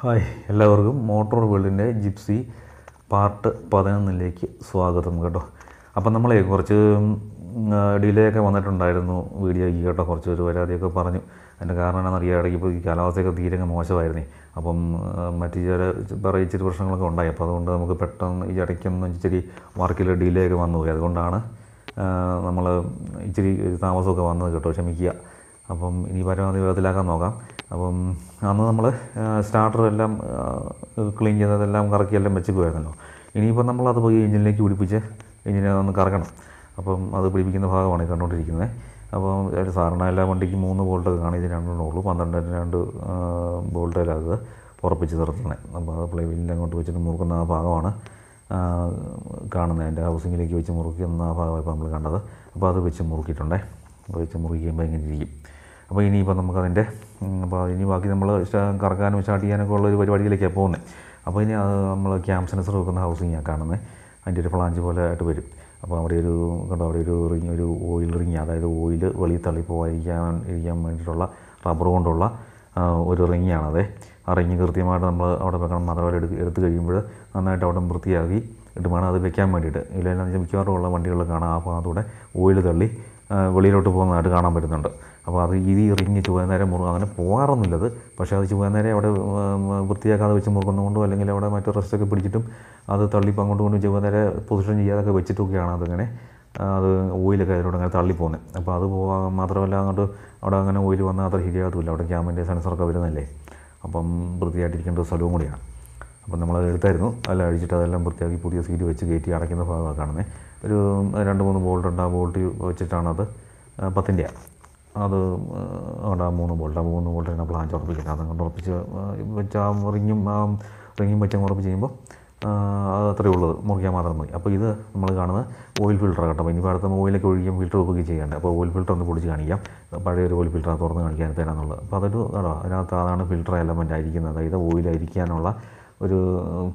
Hi എല്ലാവർക്കും motor വേൾഡിന്റെ Gypsy part പതിനൊന്നിലേക്ക് സ്വാഗതം കേട്ടോ. അപ്പം നമ്മളെ കുറച്ച് ഡിലേ ഒക്കെ വന്നിട്ടുണ്ടായിരുന്നു വീഡിയോയ്ക്ക് കേട്ടോ കുറച്ച് ഒരു പരാതിയൊക്കെ പറഞ്ഞു. അതിന്റെ കാരണം എന്താണെന്ന് അറിയാം. ഇടയ്ക്ക് ഇപ്പോൾ ഈ കാലാവസ്ഥയൊക്കെ തീരെ മോശമായിരുന്നു. അപ്പം മറ്റു ചില വേറെ ഇച്ചിരി പ്രശ്നങ്ങളൊക്കെ ഉണ്ടായി. അപ്പോൾ അതുകൊണ്ട് നമുക്ക് പെട്ടെന്ന് ഈ ഇടയ്ക്കൊന്നും ഇച്ചിരി വർക്കിൽ ഡിലേ ഒക്കെ വന്നു പോയി. അതുകൊണ്ടാണ് നമ്മൾ ഇച്ചിരി താമസമൊക്കെ വന്നത് കേട്ടോ. ക്ഷമിക്കുക. അപ്പം ഇനി പരമാവധി വേഗത്തിലാക്കാൻ നോക്കാം. അപ്പം അന്ന് നമ്മൾ സ്റ്റാർട്ടറെല്ലാം ക്ലീൻ ചെയ്തതെല്ലാം കറക്കി എല്ലാം വെച്ചിരിക്കുമായിരുന്നല്ലോ ഇനിയിപ്പോൾ നമ്മളത് പോയി എഞ്ചിനിലേക്ക് പിടിപ്പിച്ച് എഞ്ചിനെ ഒന്ന് കറക്കണം. അപ്പം അത് പിടിപ്പിക്കുന്ന ഭാഗമാണ് ഈ കണ്ടുകൊണ്ടിരിക്കുന്നത്. അപ്പം ഒരു സാധാരണ എല്ലാ വണ്ടിക്കും മൂന്ന് ബോൾട്ട് കാണും. ഇതിന് രണ്ടെണ്ണേ ഉള്ളൂ. പന്ത്രണ്ട് രണ്ട് ബോൾട്ടിലത് ഉറപ്പിച്ച് നിർത്തണേ അപ്പോൾ അത് പ്ലേ അങ്ങോട്ട് വെച്ചിട്ട് മുറുക്കുന്ന ആ ഭാഗമാണ് കാണുന്നത്. അതിന്റെ ഹൗസിങ്ങിലേക്ക് വെച്ച് മുറുക്കുന്ന ആ ഭാഗമാണ് ഇപ്പോൾ നമ്മൾ കണ്ടത്. അപ്പോൾ അത് വെച്ച് മുറുക്കിയിട്ടുണ്ടേ. വെച്ച് മുറുക്കിയുമ്പോൾ ഇങ്ങനെ ഇരിക്കും. അപ്പോൾ ഇനിയിപ്പോൾ നമുക്കതിന്റെ അപ്പോൾ ഇനി ബാക്കി നമ്മൾ കറക്കാനും സ്റ്റാർട്ട് ഉള്ള ഒരു പരിപാടിയിലേക്കാണ് പോകുന്നത്. അപ്പോൾ ഇനി നമ്മൾ ക്യാമ്പ് സെൻസർ വെക്കുന്ന ഹൗസിങ്ങാണ് കാണുന്നത്. അതിന്റെ ഒരു ഫ്ലാഞ്ച് പോലെ ആയിട്ട് വരും. അപ്പോൾ അവിടെ ഒരു കണ്ടോ അവിടെ ഒരു റിങ് ഒരു ഓയിൽ റിങ് അതായത് ഓയിൽ വെളിയിൽ തള്ളി പോകാതിരിക്കാൻ ഇരിക്കാൻ വേണ്ടിയിട്ടുള്ള റബ്ബർ കൊണ്ടുള്ള ഒരു റിങ്ങാണത് ആ റിങ് കൃത്യമായിട്ട് നമ്മൾ അവിടെ വെക്കണം. മാത്രമല്ല എടുത്ത് എടുത്ത് കഴിയുമ്പോൾ നന്നായിട്ട് അവിടെ വൃത്തിയാക്കി ഇട്ട് വേണം അത് വെക്കാൻ വേണ്ടിയിട്ട്. ഇല്ലെങ്കിൽ മിക്കവാറും ഉള്ള വണ്ടികളിൽ കാണാം ആ ഭാഗത്തൂടെ ഓയിൽ തള്ളി വെളിയിലോട്ട് പോകുന്നതായിട്ട് കാണാൻ പറ്റുന്നുണ്ട്. അപ്പോൾ അത് ഈ ഇറിഞ്ഞ് നേരെ മുറുക അങ്ങനെ പോകാറൊന്നുമില്ലത് പക്ഷേ അത് നേരെ അവിടെ വൃത്തിയാക്കാതെ വെച്ച് മുറുക്കുന്നതുകൊണ്ടും അല്ലെങ്കിൽ അവിടെ മറ്റു റെസ്റ്റൊക്കെ പിടിച്ചിട്ടും അത് തള്ളിപ്പോൾ അങ്ങോട്ട് കൊണ്ട് നേരെ പൊസിഷൻ ചെയ്യാതൊക്കെ വെച്ചിട്ടൊക്കെയാണ് അതിങ്ങനെ അത് ഓയിലൊക്കെ അതിലൂടെ അങ്ങനെ തള്ളിപ്പോകുന്നത്. അപ്പോൾ അത് പോകാൻ മാത്രമല്ല അങ്ങോട്ട് അവിടെ അങ്ങനെ ഓയിൽ വന്നാൽ അത്ര ശരിയാകത്തുമില്ല അവിടെ ക്യാമിന്റെ സെൻസറൊക്കെ വരുന്നല്ലേ? അപ്പം വൃത്തിയായിട്ടിരിക്കേണ്ട സ്ഥലവും കൂടിയാണ്. അപ്പം നമ്മൾ എടുത്തായിരുന്നു. അല്ല അഴിച്ചിട്ട് അതെല്ലാം വൃത്തിയാക്കി പുതിയ സീറ്റ് വെച്ച് കയറ്റി അടയ്ക്കുന്ന ഭാഗമാണ് കാണുന്നത് ഒരു രണ്ട് മൂന്ന് ബോൾട്ട് ഉണ്ട് ആ ബോൾട്ട് വെച്ചിട്ടാണ് അത് പത്തിന്റെയാണ് അത് അവിടെ ആ മൂന്ന് ബോൾട്ട് ആ മൂന്ന് ബോൾട്ടിനെ പ്ലാൻ ഉറപ്പിക്കുന്നത് അതങ്ങോട്ട് ഉറപ്പിച്ച് വെച്ച് ആ റിങ്ങും ആ റിങ്ങും വെച്ച് ഉറപ്പിച്ച് ചെയ്യുമ്പോൾ അത് അത്രയേ ഉള്ളത് മുറിക്കാൻ മാത്രം മതി. അപ്പോൾ ഇത് നമ്മൾ കാണുന്നത് ഓയിൽ ഫിൽട്ടർ കേട്ടോ. ഇനി അടുത്ത ഓയിലൊക്കെ ഒഴിക്കാൻ ഫിൽറ്റർ ഉപയോഗി ചെയ്യേണ്ടത് അപ്പോൾ ഓയിൽ ഫിൽട്ടർ ഒന്ന് പൊടിച്ച് കാണിക്കാം. പഴയ ഒരു ഓയിൽ ഫിൽറ്റർ തുറന്ന് കാണിക്കാൻ തരാന്നുള്ളത്. അപ്പോൾ അതൊരു കേട്ടോ അതിനകത്ത് അതാണ് ഫിൽറ്റർ എലമെന്റ് ആയിരിക്കുന്നത്. അതായത് ഓയിലായിരിക്കാനുള്ള ഒരു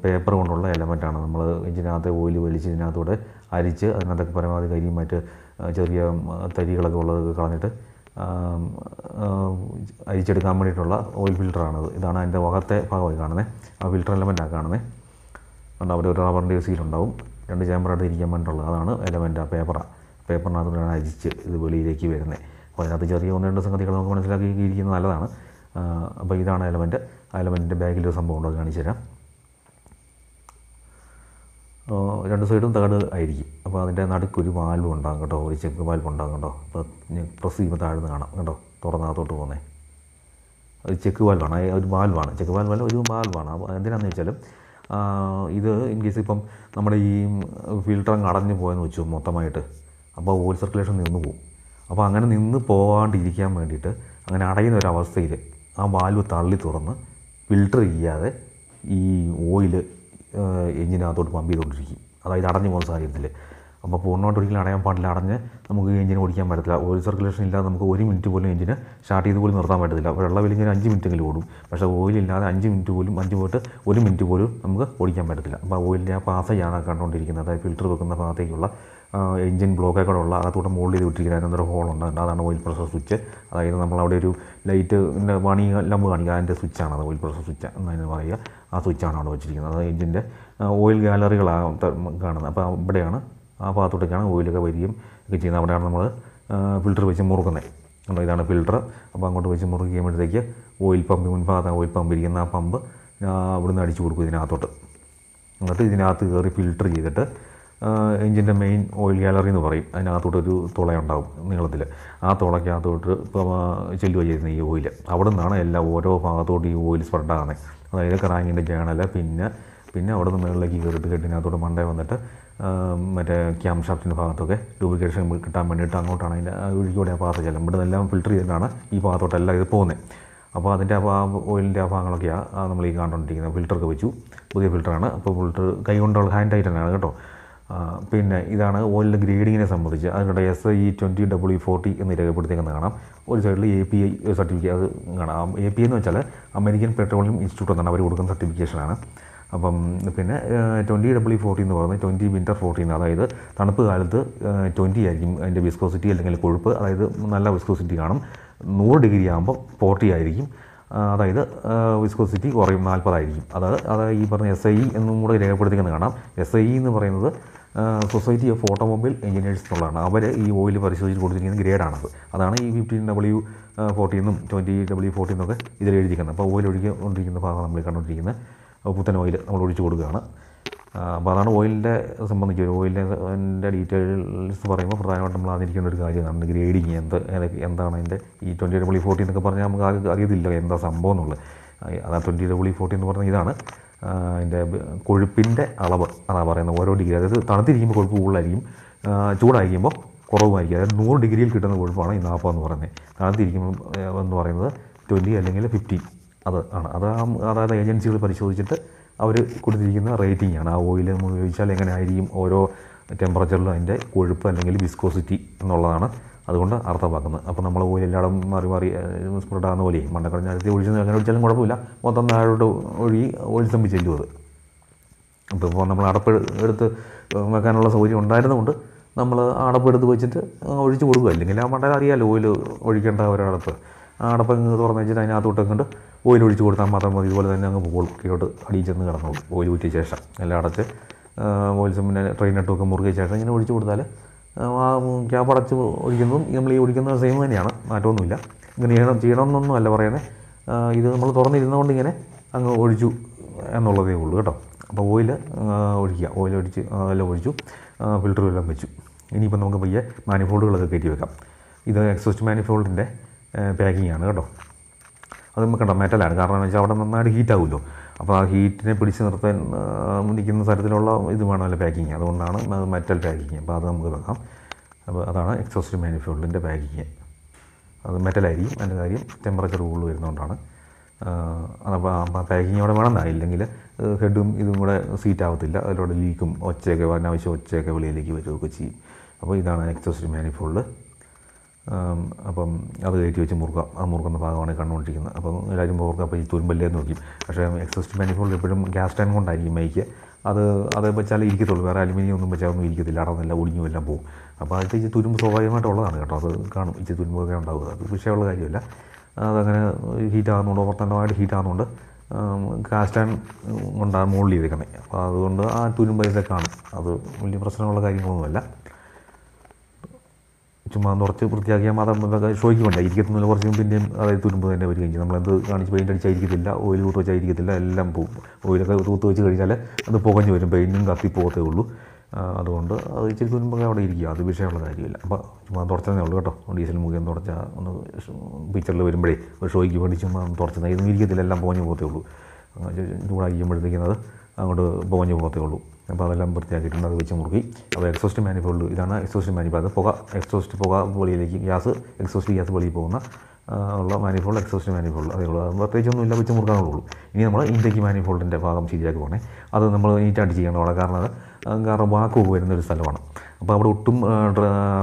പേപ്പർ കൊണ്ടുള്ള എലമെന്റാണ് നമ്മൾ ഇതിനകത്ത് ഓയിൽ വലിച്ച് ഇതിനകത്തൂടെ അരിച്ച് അതിനകത്തൊക്കെ പരമാവധി കരിയും മറ്റ് ചെറിയ തരികളൊക്കെ ഉള്ളത് കളഞ്ഞിട്ട് അരിച്ചെടുക്കാൻ വേണ്ടിയിട്ടുള്ള ഓയിൽ ഫിൽറ്ററാണത് ഇതാണ് അതിന്റെ മുഖത്തെ ഭാഗമായി കാണുന്നത് ആ ഫിൽറ്റർ എലമെന്റാണ് കാണുന്നത് അതുകൊണ്ട് അവിടെ ഒരു റബ്ബറിന്റെ സീലുണ്ടാവും രണ്ട് ചേമ്പറായിട്ട് ഇരിക്കാൻ വേണ്ടിയിട്ടുള്ളത് അതാണ് എലമെന്റ് ആ പേപ്പറാണ് പേപ്പറിനകത്തുകൊണ്ടാണ് അരിച്ച് ഇത് വെളിയിലേക്ക് വരുന്നത് അപ്പോൾ അതിനകത്ത് ചെറിയ ഒന്ന് രണ്ട് സംഗതികൾ നമുക്ക് മനസ്സിലാക്കി ഇരിക്കുന്നത് നല്ലതാണ് അപ്പോൾ ഇതാണ് എലമെന്റ് ആ എലമെന്റിന്റെ ബാഗിലൊരു സംഭവം ഉണ്ടോ കാണിച്ചു തരാം. രണ്ട് സൈഡും തകട് ആയിരിക്കും. അപ്പോൾ അതിന്റെ നടുക്കൊരു വാൽവ് ഉണ്ടാകും കേട്ടോ ഒരു ചെക്ക് വാൽവ് ഉണ്ടാകും കേട്ടോ. അപ്പോൾ പ്രസ് ചെയ്യുമ്പോൾ താഴ്ന്ന് കാണാം കേട്ടോ തുറന്നകത്തോട്ട് പോകുന്നേ. അത് ചെക്ക് വാൽവാണ് ഒരു വാൽവാണ് ചെക്ക് വാൽവല്ല ഒരു വാൽവാണ്. അപ്പോൾ എന്തിനാണെന്ന് വെച്ചാൽ ഇത് ഇൻ കേസ് ഇപ്പം നമ്മുടെ ഈ ഫിൽട്ടർ അങ്ങ് അടഞ്ഞു പോയെന്ന് വെച്ചു മൊത്തമായിട്ട്. അപ്പോൾ ഓയിൽ സർക്കുലേഷൻ നിന്ന് പോകും അപ്പോൾ അങ്ങനെ നിന്ന് പോകാണ്ടിരിക്കാൻ വേണ്ടിയിട്ട് അങ്ങനെ അടയുന്ന ഒരു അവസ്ഥയിൽ ആ വാൽവ് തള്ളി തുറന്ന് ഫിൽട്ടർ ചെയ്യാതെ ഈ ഓയിൽ എഞ്ചിനകത്തോട്ട് പമ്പ് ചെയ്തുകൊണ്ടിരിക്കും അതായത് അടഞ്ഞു പോകുന്ന സാഹചര്യത്തിൽ അപ്പോൾ പൂർണമായിട്ട് ഒരിക്കലും അടയാൻ പാടില്ല. അടഞ്ഞ് നമുക്ക് എഞ്ചിൻ ഓടിക്കാൻ പറ്റത്തില്ല. ഓയിൽ സർക്കുലേഷൻ ഇല്ലാതെ നമുക്ക് ഒരു മിനിറ്റ് പോലും എഞ്ചിന് സ്റ്റാർട്ട് ചെയ്ത് പോലും നിർത്താൻ പറ്റത്തില്ല. വെള്ളം വലിയ അഞ്ച് മിനിറ്റെങ്കിലും ഓടും. പക്ഷേ ഓയിൽ ഇല്ലാതെ അഞ്ച് മിനിറ്റ് പോലും അഞ്ച് പോയിട്ട് ഒരു മിനിറ്റ് പോലും നമുക്ക് ഓടിക്കാൻ പറ്റത്തില്ല. അപ്പോൾ ഓയിലിന്റെ ആ പാസയാണ് കണ്ടുകൊണ്ടിരിക്കുന്നത്. അതായത് ഫിൽറ്റർ വെക്കുന്ന ഭാഗത്തേക്കുള്ള എഞ്ചിൻ ബ്ലോക്കൊക്കെ ഉള്ള അകത്തൂടെ മോൾഡ് ചെയ്ത് വിട്ടിരിക്കുന്ന അതിനൊരു ഉണ്ട്. അതാണ് ഓയിൽ പ്രഷർ സ്വിച്ച് അതായത് നമ്മളവിടെ ഒരു ലൈറ്റ് മണി ലമ്പ് കാണിക്കുക. അതിന്റെ സ്വിച്ചാണ് അത് ഓയിൽ പ്രഷർ സ്വിച്ച് എന്നതിന് പറയുക. ആ സ്വിച്ചാണ് അവിടെ വെച്ചിരിക്കുന്നത്. അത് എഞ്ചിന്റെ ഓയിൽ ഗാലറികളാണ് കാണുന്നത്. അപ്പോൾ ഇവിടെയാണ് ആ ഭാഗത്തോട്ടേക്കാണ് ഓയിലൊക്കെ വരികയും ഒക്കെ ചെയ്യുന്നത്. അവിടെയാണ് നമ്മൾ ഫിൽറ്റർ വെച്ച് മുറുക്കുന്നത്. കണ്ടോ? ഇതാണ് ഫിൽറ്റർ അപ്പോൾ അങ്ങോട്ട് വെച്ച് മുറുക്കി കഴിയുമ്പോഴത്തേക്ക് ഓയിൽ പമ്പ് മുൻഭാഗത്താണ് ഓയിൽ പമ്പ് ഇരിക്കുന്ന ആ പമ്പ് ഇവിടുന്ന് അടിച്ചു കൊടുക്കും ഇതിനകത്തോട്ട്. എന്നിട്ട് ഇതിനകത്ത് കയറി ഫിൽറ്റർ ചെയ്തിട്ട് എഞ്ചിന്റെ മെയിൻ ഓയിൽ ഗാലറി എന്ന് പറയും. അതിനകത്തോട്ടൊരു തുളയുണ്ടാവും നീളത്തിൽ ആ തുളയ്ക്കകത്തോട്ട് ചെല്ലുക ചെയ്യുന്നത് ഈ ഓയിൽ അവിടെ നിന്നാണ് എല്ലാ ഓരോ ഭാഗത്തോട്ട് ഈ ഓയിൽ സ്പ്രെഡാകുന്നത് അതായത് കറാങ്ങിന്റെ ജേണൽ പിന്നെ പിന്നെ അവിടെ നിന്ന് മുകളിലേക്ക് കയറിയിട്ട് കെട്ടിനകത്തോട്ട് മണ്ടേ വന്നിട്ട് മറ്റേ ക്യാം ഷാഫ്റ്റിന്റെ ഭാഗത്തൊക്കെ ഡ്യൂപ്ലിക്കേഷൻ കിട്ടാൻ വേണ്ടിയിട്ട് അങ്ങോട്ടാണ് അതിന്റെ ഒഴുകിയോടെ ആ ഭാഗത്ത് ചെല്ലും ഇവിടെ നിന്നെല്ലാം ഫിൽറ്റർ ചെയ്തിട്ടാണ് ഈ ഭാഗത്തോട്ടെല്ലാം ഇത് പോകുന്നത്. അപ്പോൾ അതിന്റെ ആ ഓയിലിന്റെ ആ ഭാഗങ്ങളൊക്കെയാണ് നമ്മൾ ഈ കണ്ടുകൊണ്ടിരിക്കുന്നത് ഫിൽറ്ററൊക്കെ വെച്ചു. പുതിയ ഫിൽറ്ററാണ് അപ്പോൾ ഫിൽറ്റർ കൈ കൊണ്ടുള്ള ഹാൻഡ് ടൈറ്റ് തന്നെയാണ് കേട്ടോ. പിന്നെ ഇതാണ് ഓയിലിന്റെ ഗ്രേഡിങ്ങിനെ സംബന്ധിച്ച്. അതിനുള്ള S E twenty W forty എന്ന് രേഖപ്പെടുത്തിയെന്ന് കാണാം. ഒരു സൈഡിൽ എ പി ഐ സർട്ടിഫിക്കറ്റ് അത് കാണാം. എ പി എന്ന് വെച്ചാൽ അമേരിക്കൻ പെട്രോളിയം ഇൻസ്റ്റിറ്റ്യൂട്ട് എന്നാണ് അവർ കൊടുക്കുന്ന സർട്ടിഫിക്കേഷനാണ് അപ്പം പിന്നെ ട്വന്റി ഡബ്ല്യു ഫോർട്ടി എന്ന് പറയുന്നത് ട്വന്റി വിന്റർ ഫോർട്ടീൻ അതായത് തണുപ്പ് കാലത്ത് ട്വന്റി ആയിരിക്കും അതിന്റെ വിസ്കോസിറ്റി അല്ലെങ്കിൽ കൊഴുപ്പ്. അതായത് നല്ല വിസ്കോസിറ്റി കാണും. നൂറ് ഡിഗ്രി ആകുമ്പോൾ ഫോർട്ടി ആയിരിക്കും. അതായത് വിസ്കോസിറ്റി കുറയും നാൽപ്പതായിരിക്കും. അതായത് അതായത് ഈ പറഞ്ഞ എസ് ഐ എന്നും കൂടെ രേഖപ്പെടുത്തിക്കുന്നത് കാണാം. എസ് ഐ എന്ന് പറയുന്നത് സൊസൈറ്റി ഓഫ് ഓട്ടോമൊബൈൽ എഞ്ചിനീയേഴ്സ് എന്നുള്ളതാണ്. അവർ ഈ ഓയിൽ പരിശോധിച്ച് കൊടുത്തിരിക്കുന്ന ഗ്രേഡാണത് അതാണ് ഈ ഫിഫ്റ്റീൻ ഡബ്ല്യു ഫോർട്ടീന്നും ട്വന്റി ഡബ്ല്യു ഫോർട്ടീന്നൊക്കെ ഇതിൽ എഴുതിക്കുന്നത് അപ്പോൾ ഓയിൽ ഒഴിക്കൊണ്ടിരിക്കുന്ന ഭാഗം നമ്മൾ കണ്ടുകൊണ്ടിരിക്കുന്നത്. അപ്പോൾ പുത്തൻ ഓയിൽ നമ്മൾ ഒഴിച്ചു കൊടുക്കുകയാണ്. അപ്പോൾ അതാണ് ഓയിലിന്റെ സംബന്ധിച്ച് ഓയിലിന്റെ ഡീറ്റെയിൽസ് പറയുമ്പോൾ പ്രധാനമായിട്ടും നമ്മൾ അറിഞ്ഞിരിക്കേണ്ട ഒരു കാര്യമാണ്. ഗ്രേഡിങ് എന്ത് എന്താണ് അതിന്റെ ഈ ട്വന്റി ഡബ്ല്യു ഫോർട്ടി എന്നൊക്കെ പറഞ്ഞാൽ നമുക്ക് അറിയത്തില്ല എന്താ സംഭവം എന്നുള്ളത്. അതാ ട്വന്റി ഡബ്ല്യു ഫോർട്ടി എന്ന് പറഞ്ഞാൽ ഇതാണ്. അതിന്റെ കൊഴുപ്പിന്റെ അളവ് അതാണ് പറയുന്നത്. ഓരോ ഡിഗ്രി. അതായത് തണുത്തിരിക്കുമ്പോൾ കൊഴുപ്പ് കൂടുതലായിരിക്കും ചൂടായിരിക്കുമ്പോൾ കുറവുമായിരിക്കും. അതായത് നൂറ് ഡിഗ്രിയിൽ കിട്ടുന്ന കൊഴുപ്പാണ് ഈ നാൽപ്പതെന്ന് പറയുന്നത്. തണുത്തിരിക്കുമ്പോൾ എന്ന് പറയുന്നത് ട്വന്റി അല്ലെങ്കിൽ ഫിഫ്റ്റി അത് ആണ്. അത് അതായത് ഏജൻസികൾ പരിശോധിച്ചിട്ട് അവർ കൊടുത്തിരിക്കുന്ന റേറ്റിംഗ് ആണ്. ആ ഓയിൽ നമ്മൾ ഉപയോഗിച്ചാൽ എങ്ങനെ ആയിരിക്കും ഓരോ ടെമ്പറേച്ചറിലും അതിന്റെ കൊഴുപ്പ് അല്ലെങ്കിൽ വിസ്കോസിറ്റി എന്നുള്ളതാണ് അതുകൊണ്ട് അർത്ഥമാക്കുന്നത് അപ്പോൾ നമ്മൾ ഓയിൽ മാറി മാറി സ്പ്രെഡാകുന്ന പോലെ മണ്ടക്കട നേരത്തെ ഒഴിച്ച് അങ്ങനെ ഒഴിച്ചാലും കുഴപ്പമില്ല. മൊത്തം താഴോട്ട് ഒഴുകി ഓയിൽ തമ്പി ചെല്ലും അത്. അപ്പോൾ നമ്മൾ അടപ്പ് എടുത്ത് വെക്കാനുള്ള സൗകര്യം ഉണ്ടായിരുന്നതുകൊണ്ട് നമ്മൾ അടപ്പ് എടുത്ത് വെച്ചിട്ട് ഒഴിച്ച് കൊടുക്കുക. അല്ലെങ്കിൽ ആ മണ്ടയിൽ അറിയാമല്ലോ ഓയിൽ ഒഴിക്കേണ്ട ഒരടപ്പ് ആ അടപ്പ് ഇങ്ങ് തുറന്ന് വെച്ചിട്ട് അതിനകത്തോട്ട് കൊണ്ട് ഓയിൽ ഒഴിച്ച് കൊടുത്താൽ മാത്രം മതി. ഇതുപോലെ തന്നെ അങ്ങ് പോകും അടിയിൽ ചെന്ന് കിടന്നോളൂ. ഓയിൽ ഊറ്റിയ ശേഷം. എല്ലാം അടച്ച് ഓയിൽ പിന്നെ ട്രെയിനിട്ടൊക്കെ മുറുകിയ ശേഷം ഇങ്ങനെ ഒഴിച്ച് കൊടുത്താൽ ക്യാപ്പ് അടച്ച് ഒഴിക്കുന്നതും നമ്മൾ ഈ ഒഴിക്കുന്നത് സെയിം തന്നെയാണ്. മാറ്റമൊന്നുമില്ല. ഇങ്ങനെ ചെയ്യണം ചെയ്യണമെന്നൊന്നും അല്ല പറയുന്നത് ഇത് നമ്മൾ തുറന്നിരുന്നതുകൊണ്ട് ഇങ്ങനെ അങ്ങ് ഒഴിച്ചു എന്നുള്ളതേ ഉള്ളൂ കേട്ടോ. അപ്പോൾ ഓയിൽ ഒഴിക്കുക. ഓയിൽ ഒഴിച്ച് എല്ലാം ഒഴിച്ചു. ഫിൽറ്ററും എല്ലാം വെച്ചു. ഇനിയിപ്പോൾ നമുക്ക് പയ്യെ മാനിഫോൾഡുകളൊക്കെ കയറ്റി വെക്കാം. ഇത് എക്സോസ്റ്റ് മാനിഫോൾഡിന്റെ പാക്കിംഗ് ആണ് കേട്ടോ. അത് നമുക്ക് കണ്ടോ മെറ്റലാണ് കാരണം എന്ന് വെച്ചാൽ അവിടെ നന്നായിട്ട് ഹീറ്റ് ആവുമല്ലോ. അപ്പോൾ ആ ഹീറ്റിനെ പിടിച്ച് നിർത്താൻ നിൽക്കുന്ന തരത്തിലുള്ള ഇത് വേണമല്ലോ പാക്കിങ് അതുകൊണ്ടാണ് അത് മെറ്റൽ പാക്കിങ് അപ്പോൾ അത് നമുക്ക് വെക്കാം. അപ്പോൾ അതാണ് എക്സോസ്റ്റ് മാനിഫോൾഡിന്റെ പാക്കിങ് അത് മെറ്റലായിരിക്കും അതിന്റെ കാര്യം ടെമ്പറേച്ചർ കൂടുതൽ വരുന്നതുകൊണ്ടാണ്. അപ്പോൾ പാക്കിങ് അവിടെ വേണമെന്നാ. ഇല്ലെങ്കിൽ ഹെഡും ഇതും കൂടെ സീറ്റ് ആവത്തില്ല. അതിലൂടെ ലീക്കും ഒച്ചയൊക്കെ അനാവശ്യം ഒച്ചയൊക്കെ വെളിയിലേക്ക് വരികയൊക്കെ ചെയ്യും. അപ്പോൾ ഇതാണ് എക്സോസ്റ്റ് മാനിഫോൾഡ് അപ്പം അത് കയറ്റി വെച്ച് മുറുക്കാം ആ മുറുക്കുന്ന ഭാഗമാണ് കണ്ടുകൊണ്ടിരിക്കുന്നത്. അപ്പം എല്ലാവരും ഓർക്കുക അപ്പോൾ ഈ തുരുമ്പല്ലേ എന്ന് നോക്കി. പക്ഷേ എക്സോസ്റ്റ് മാനിഫോൾഡ് എപ്പോഴും ഗ്യാസ് ടാങ്ക് കൊണ്ടായിരിക്കും മൈക്ക് അത് അത് വെച്ചാലേ ഇരിക്കത്തുള്ളൂ. വേറെ അലുമിനിയം ഒന്നും വെച്ചാൽ ഒന്നും ഇരിക്കത്തില്ല. അടന്നില്ല ഒടിഞ്ഞു എല്ലാം പോകും അപ്പോൾ അത് ഇച്ചിരി തുരുമ്പ് സ്വാഭാവികമായിട്ടുള്ളതാണ് കേട്ടോ. അത് കാണും. ഇച്ചിരി തുരുമ്പൊക്കെ ഉണ്ടാവുക അത് വിഷയമുള്ള കാര്യമല്ല. അതങ്ങനെ ഹീറ്റ് ആകുന്നുണ്ട്? ഓവർത്തണ്ടമായിട്ട് ഹീറ്റ് ആകുന്നുണ്ട്. ഗ്യാസ് ടാങ്ക് കൊണ്ടാണ് മുകളിൽ ചെയ്തേക്കുന്നത്. അപ്പോൾ അതുകൊണ്ട് ആ തുരുമ്പ് ഇതൊക്കെ കാണും. അത് വലിയ പ്രശ്നമുള്ള കാര്യങ്ങളൊന്നുമല്ല. ചുമ്മാ കുറച്ച് വൃത്തിയാക്കിയാൽ മാത്രം ഷോയ്ക്ക് വേണ്ട ഇരിക്കത്തുന്നില്ല കുറച്ചും പിന്നെയും അതായത് തുരുമ്പ് തന്നെ വരികയും ചെയ്യും നമ്മളെന്ത് കാണിച്ച് പെയിന്റ് അടിച്ചായിരിക്കത്തില്ല ഓയിൽ തൂത്ത് വെച്ചായിരിക്കത്തില്ല എല്ലാം പോവും. ഓയിലൊക്കെ തൂത്ത് വെച്ച് കഴിഞ്ഞാൽ അത് പുകഞ്ഞ് വരും പെയിന്റും കത്തി പോകത്തേ ഉള്ളൂ. അതുകൊണ്ട് അത് ഇച്ചിരി തുരുമ്പൊക്കെ അവിടെ ഇരിക്കുക അത് വിഷയമുള്ള കാര്യമില്ല. അപ്പോൾ ചുമ്മാ തുടച്ചതേ ഉള്ളൂ കേട്ടോ. ഡീസൽ മുഖേന തുടച്ച ഒന്ന് പിക്ചറിൽ വരുമ്പോഴേ ഒരു ഷോയ്ക്ക് വേണ്ടി ചുമ്മാ തുടച്ചത് ഇതൊന്നും ഇരിക്കത്തില്ല എല്ലാം പുകഞ്ഞ് പോകത്തേ ഉള്ളൂ. ആ, ചു- ചൂടാക്കിക്കുമ്പോഴത്തേക്കും അത് അങ്ങോട്ട് പുകഞ്ഞ് പോകത്തേ ഉള്ളൂ. അപ്പോൾ അതെല്ലാം വൃത്തിയാക്കിയിട്ടുണ്ട്. അത് വെച്ച് മുറുക്കി. അപ്പോൾ എക്സോസ്റ്റ് മാനിഫോൾഡ് ഇതാണ് എക്സോസ്റ്റ് മാനിഫോൾഡ് അത് പുക എക്സോസ്റ്റ് പുക വെളിയിലേക്ക് ഗ്യാസ് എക്സോസ്റ്റ് ഗ്യാസ് വെളിയിൽ പോകുന്ന ഉള്ള മാനിഫോൾഡ് എക്സോസ്റ്റ് മാനിഫോൾഡ് അതേ ഉള്ളൂ. അത് പ്രത്യേകിച്ചൊന്നും ഇല്ല വെച്ച് മുറുക്കാനുള്ളൂ. ഇനി നമ്മൾ ഇൻടേക്ക് മാനിഫോൾഡിന്റെ ഭാഗം ശരിയാക്കി പോകണേ അത് നമ്മൾ നീറ്റായിട്ട് ചെയ്യണം അവിടെ കാരണം അത് കാരണം വാക്ക് വരുന്നൊരു സ്ഥലമാണ്. അപ്പോൾ അവിടെ ഒട്ടും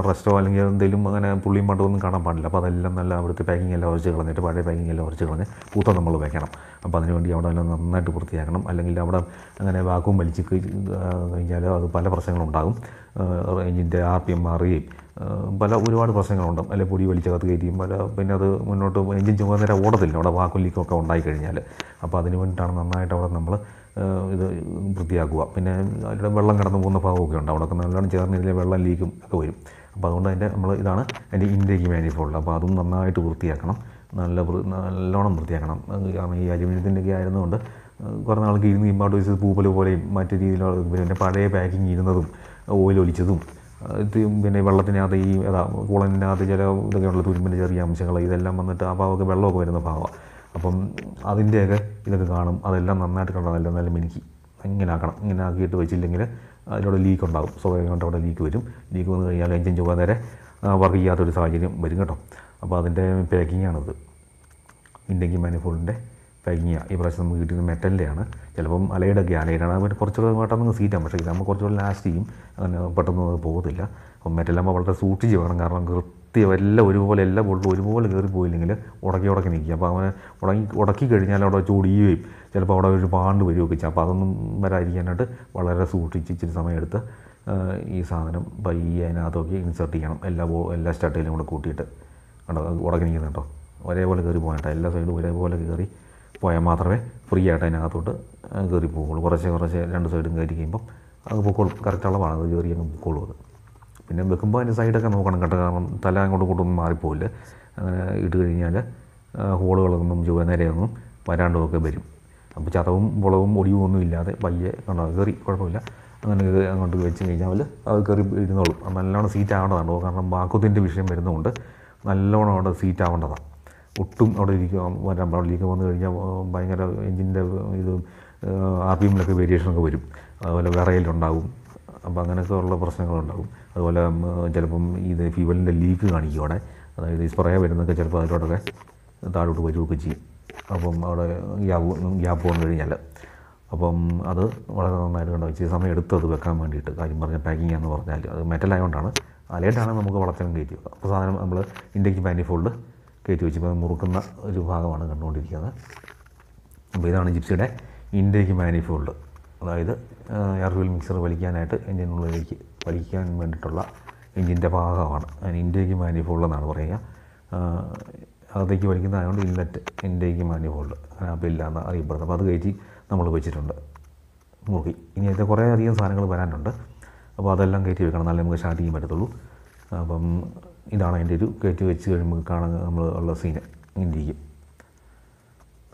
റെസ്റ്റോ അല്ലെങ്കിൽ എന്തെങ്കിലും അങ്ങനെ പുള്ളിയും പണ്ടും ഒന്നും കാണാൻ പാടില്ല. അപ്പോൾ അതെല്ലാം നല്ല അവിടുത്തെ പാക്കിംഗ് എല്ലാം ഉറച്ച് കളഞ്ഞിട്ട് പഴയ പാക്കിംഗ് എല്ലാം ഉറച്ച് കളഞ്ഞ് പൂത്ത നമ്മൾ വെക്കണം. അപ്പോൾ അതിനുവേണ്ടി അവിടെ എല്ലാം നന്നായിട്ട് വൃത്തിയാക്കണം. അല്ലെങ്കിൽ അവിടെ അങ്ങനെ വാക്കും വലിച്ചു കഴിഞ്ഞാൽ അത് പല പ്രശ്നങ്ങളുണ്ടാകും. എഞ്ചിന്റെ ആർ പി എം മാറുകയും പല ഒരുപാട് പ്രശ്നങ്ങളുണ്ട്. അല്ലെ പൊടി വലിച്ചകത്ത് കയറ്റിയും പല പിന്നെ അത് മുന്നോട്ട് എഞ്ചിൻ ചുമ നേരെ ഓടത്തില്ല. അവിടെ വാക്കുലിക്കൊക്കെ ഉണ്ടായി കഴിഞ്ഞാൽ അപ്പോൾ അതിന് വേണ്ടിയിട്ടാണ് നന്നായിട്ട് അവിടെ നമ്മൾ ഇത് വൃത്തിയാക്കുക. പിന്നെ അതിലൂടെ വെള്ളം കടന്നു പോകുന്ന ഭാഗമൊക്കെ ഉണ്ട്. അവിടെയൊക്കെ നല്ലോണം ചേർന്ന് ഇതിലെ വെള്ളം ലീക്കും ഒക്കെ വരും. അപ്പോൾ അതുകൊണ്ട് അതിന്റെ നമ്മൾ ഇതാണ് അതിന്റെ ഇൻടേക്ക് മാനിഫോൾഡ് അപ്പോൾ അതും നന്നായിട്ട് വൃത്തിയാക്കണം. നല്ല നല്ലോണം വൃത്തിയാക്കണം. കാരണം ഈ അലുമിനിയത്തിന്റെയൊക്കെ ഒക്കെ ആയിരുന്നുകൊണ്ട് കുറേ നാൾക്ക് ഇരുന്ന് ഇമ്പോർട്ട് വെച്ചത് പൂപ്പൽ പോലെയും മറ്റു രീതിയിലുള്ള പിന്നെ പഴയ പാക്കിങ് ഇരുന്നതും ഓയിൽ ഒലിച്ചതും ഇത് പിന്നെ വെള്ളത്തിനകത്ത് ഈ ഏതാ കുളത്തിനകത്ത് ചില ഇതൊക്കെയുള്ള തുരുമ്പിന്റെ ചെറിയ അംശങ്ങൾ ഇതെല്ലാം വന്നിട്ട് ആ ഭാഗമൊക്കെ വെള്ളമൊക്കെ വരുന്ന ഭാഗമാണ്. അപ്പം അതിന്റെയൊക്കെ ഇതൊക്കെ കാണും. അതെല്ലാം നന്നായിട്ട് കണ്ടാൽ നല്ല മിനുക്കി. ഇങ്ങനെ ആക്കണം. ഇങ്ങനെ ആക്കിയിട്ട് വെച്ചില്ലെങ്കിൽ അതിലൂടെ ലീക്ക് ഉണ്ടാകും. സ്വാഭാവികമായിട്ട് അവിടെ ലീക്ക് വരും. ലീക്ക് വന്നു കഴിഞ്ഞാൽ എഞ്ചിൻ ചുവ നേരെ വർക്ക് ചെയ്യാത്തൊരു സാഹചര്യം വരും കേട്ടോ. അപ്പോൾ അതിന്റെ പാക്കിംഗ് ആണത്. ഇൻഡെങ്കിൽ മാനിഫോൾഡിന്റെ പാക്കിങ് ഈ പ്രാവശ്യം നമുക്ക് കിട്ടിയത് മെറ്റലിന്റെയാണ്. ചിലപ്പം ഒക്കെ അലയുടെ ആകുമ്പോൾ കുറച്ചുകൂടെ പെട്ടെന്ന് സീറ്റാണ് പക്ഷേ ഇതാകുമ്പോൾ കുറച്ചുകൂടെ ലാസ്റ്റ് ചെയ്യും. അങ്ങനെ പെട്ടെന്ന് അത് പോകത്തില്ല. അപ്പം മെറ്റലാകുമ്പോൾ വളരെ സൂക്ഷിച്ച് വേണം. കാരണം കൃത്യം എല്ലാം ഒരുപോലെ എല്ലാ ബോട്ടിലും ഒരുപോലെ കയറി പോയില്ലെങ്കിൽ ഉടക്കി ഉടക്കി നിൽക്കുക അപ്പോൾ അവനെ ഉടക്കി ഉടക്കി കഴിഞ്ഞാൽ അവിടെ ചൂടിയുകയും ചിലപ്പോൾ അവിടെ ഒരു പാണ്ട് വരികയൊക്കെ ചെയ്യാം. അപ്പോൾ അതൊന്നും വരാതിരിക്കാനായിട്ട് വളരെ സൂക്ഷിച്ച് ഇച്ചിരി സമയമെടുത്ത് ഈ സാധനം പയ്യെ അതിനകത്തൊക്കെ ഇൻസേർട്ട് ചെയ്യണം. എല്ലാ ബോ എല്ലാ സ്റ്റാർട്ടിലും കൂടെ കൂട്ടിയിട്ട്. ഉടക്കി നിൽക്കുന്നുണ്ടോ ഒരേപോലെ കയറി പോകാനായിട്ട്. എല്ലാ സൈഡും ഒരേപോലെ കയറി പോയാൽ മാത്രമേ ഫ്രീ ആയിട്ട് അതിനകത്തോട്ട് കയറി പോകുള്ളൂ കുറച്ച് കുറച്ച് രണ്ട് സൈഡും കയറി കഴിയുമ്പം അത് പൊക്കോളും. കറക്റ്റ് അളവാണ് അത് കയറി അങ്ങ് പൊക്കോളും അത്. പിന്നെ വെക്കുമ്പോൾ അതിന്റെ സൈഡൊക്കെ നോക്കണം കേട്ടോ. കാരണം തല അങ്ങോട്ടും ഇങ്ങോട്ടും മാറിപ്പോയില്ല അങ്ങനെ ഇട്ട് കഴിഞ്ഞാൽ ഹോളുകളൊന്നും ചുവ നേരെയൊന്നും വരാണ്ടതൊക്കെ വരും. അപ്പോൾ ചതവും പുളവും ഒടിവും ഒന്നും ഇല്ലാതെ പയ്യെ കണ്ടോ കയറി. കുഴപ്പമില്ല. അങ്ങനെ അങ്ങോട്ട് വെച്ച് കഴിഞ്ഞാൽ അത് കയറി ഇരുന്നോളും. നല്ലോണം സീറ്റ് ആവേണ്ടതാണ്. കാരണം ബാക്കുത്തിന്റെ വിഷയം വരുന്നതുകൊണ്ട് നല്ലോണം അവിടെ സീറ്റ് ആവേണ്ടതാണ്. ഒട്ടും അവിടെ ഇരിക്കും വരാൻ പാടില്ല വന്നു കഴിഞ്ഞാൽ ഭയങ്കര എഞ്ചിന്റെ ഇത് ആർ പി എമ്മിലൊക്കെ വേരിയേഷനൊക്കെ വരും. അതുപോലെ വിറയിലുണ്ടാവും അപ്പോൾ അങ്ങനെയൊക്കെ ഉള്ള പ്രശ്നങ്ങളുണ്ടാകും. അതുപോലെ ചിലപ്പം ഇത് ഫ്യൂവലിന്റെ ലീക്ക് കാണിക്കും അവിടെ. അതായത് ഈ സ്പ്രേ വരുന്നൊക്കെ ചിലപ്പോൾ അതിലോട്ടൊക്കെ താഴോട്ട് വരുമൊക്കെ ചെയ്യും. അപ്പം അവിടെ ഗ്യാപ്പ് ഗ്യാപ്പ് വന്നു കഴിഞ്ഞാൽ അപ്പം അത് വളരെ നന്നായിട്ട് കണ്ടു? ഇച്ചിരി സമയം എടുത്ത് അത് വെക്കാൻ വേണ്ടിയിട്ട് കാര്യം പറഞ്ഞ പാക്കിംഗ് എന്ന് പറഞ്ഞാൽ അത് മെറ്റൽ ആയതുകൊണ്ടാണ് അലേട്ടാണ് നമുക്ക് വളർത്താൻ കയറ്റി അപ്പോൾ സാധനം നമ്മൾ ഇൻഡെക്ക് മാനിഫോൾഡ് കയറ്റി വെച്ച് ഇപ്പോൾ മുറുക്കുന്ന ഒരു ഭാഗമാണ് കണ്ടുകൊണ്ടിരിക്കുന്നത്. അപ്പോൾ ഇതാണ് ജിപ്സിയുടെ ഇൻഡേക്ക് മാനിഫോൾഡ്. അതായത് എയർവിൽ മിക്സർ വലിക്കാനായിട്ട് എൻജിനുള്ളിലേക്ക് വലിക്കാൻ വേണ്ടിയിട്ടുള്ള എൻജിന്റെ ഭാഗമാണ്. അതിന് ഇൻഡേക്ക് മാനിഫോൾഡ് എന്നാണ് പറയുക. അകത്തേക്ക് വലിക്കുന്നതായതുകൊണ്ട് ഇൻലെറ്റ് ഇൻഡേക്ക് മാനിഫോൾഡ്. ബില്ല എന്ന് അറിയപ്പെടുന്നത്. അപ്പോൾ അത് കയറ്റി നമ്മൾ വെച്ചിട്ടുണ്ട്. മുറുക്കി ഇനി അതിന്റെ കുറേ അധികം സാധനങ്ങൾ വരാനുണ്ട്. അപ്പോൾ അതെല്ലാം കയറ്റി വെക്കണം. എന്നാലേ നമുക്ക് സ്റ്റാർട്ട് ചെയ്യാൻ പറ്റത്തുള്ളൂ. അപ്പം ഇതാണ് അതിന്റെ ഒരു കയറ്റി വെച്ച് കഴിയുമ്പോൾ കാണുന്ന നമ്മൾ ഉള്ള സീന് ഇരിക്കും.